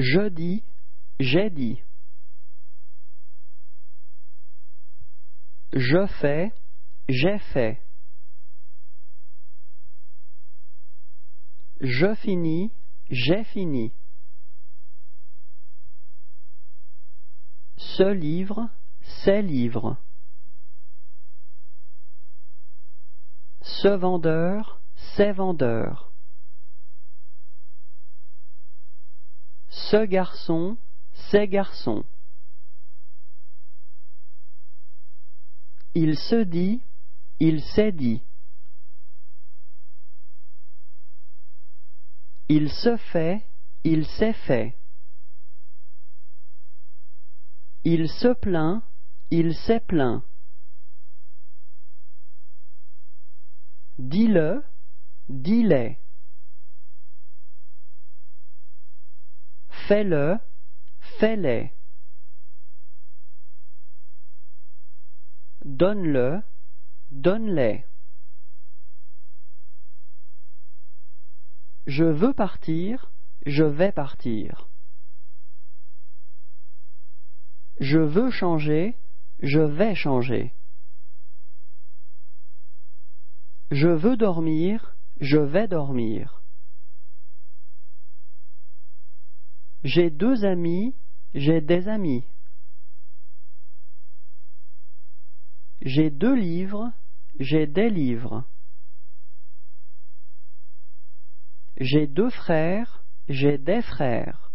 Je dis, j'ai dit. Je fais, j'ai fait. Je finis, j'ai fini. Ce livre, ces livres. Ce vendeur, ces vendeurs. Ce garçon, ces garçons. Il se dit, il s'est dit. Il se fait, il s'est fait. Il se plaint, il s'est plaint. Dis-le, dis-les. Fais-le, fais-les. Donne-le, donne-les. Je veux partir, je vais partir. Je veux changer, je vais changer. Je veux dormir, je vais dormir. J'ai deux amis, j'ai des amis. J'ai deux livres, j'ai des livres. J'ai deux frères, j'ai des frères.